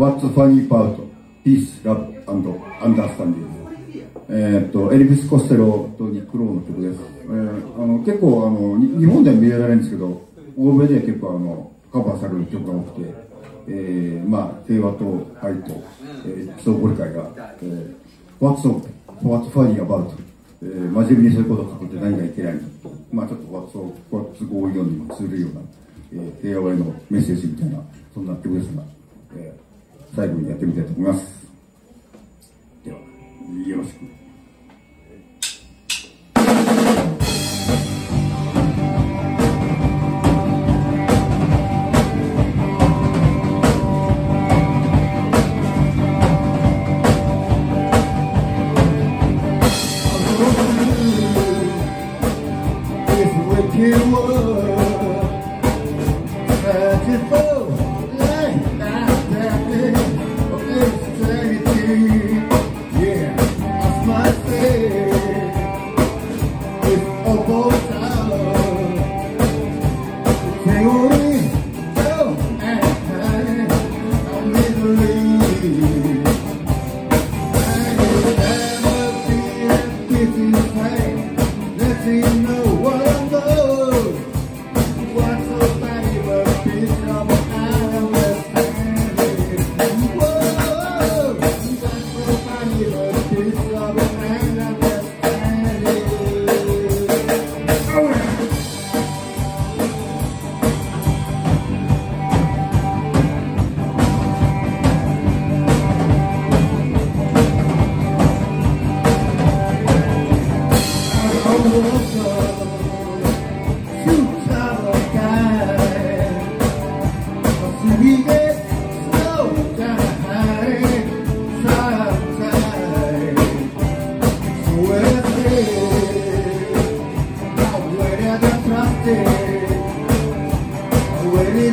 What's Funny About Peace, Love and Understanding? えっとエリビス・コステロとニック・ローの曲です、えー、あの結構あの日本では見られないんですけど欧米では結構あのカバーされる曲が多くて、えー、まあ平和と愛と、えー、相互理解が、えー、What's, so, What's Funny About えー、真面目にそういうことを書くって何がいけないの？まあちょっと What's, What's Going On にも通るような、えー、平和へのメッセージみたいなそんな曲ですが、えー、最後にやってみたいと思います。ではよろしく。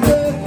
Yeah.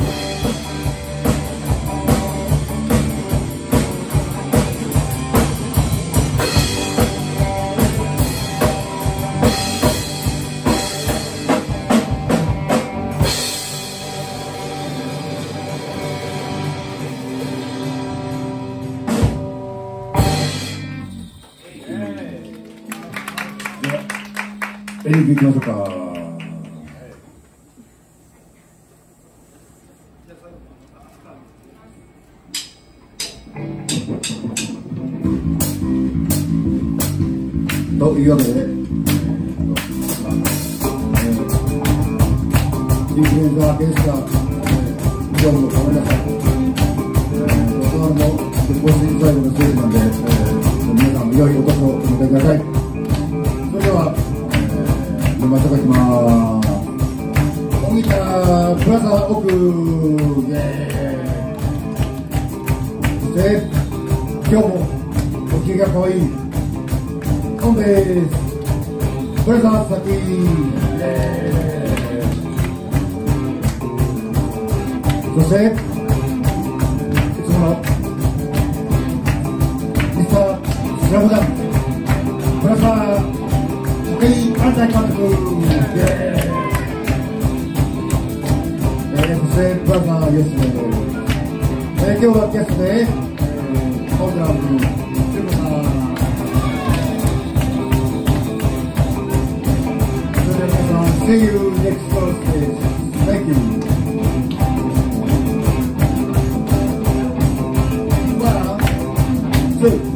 エリックいきましょか。というわけで、ね、インフルエンザ検査、業務のごめんなさい。大人もご主人最後のステージなんで、えー、皆さん、良いお年をお迎えください。それでは、えー、読まいただきます。大ギター、プラザ奥、イェーイ。そして、今日もお気が可愛いオンですブラザー先えーそしていつものミスタースラムダンク井安西監督イエーイえー、そしてブラザーヨシです、えー、今日はゲストで、えー、青空君中子さんそれでは皆さん See you next Thursday Thank you. One, two,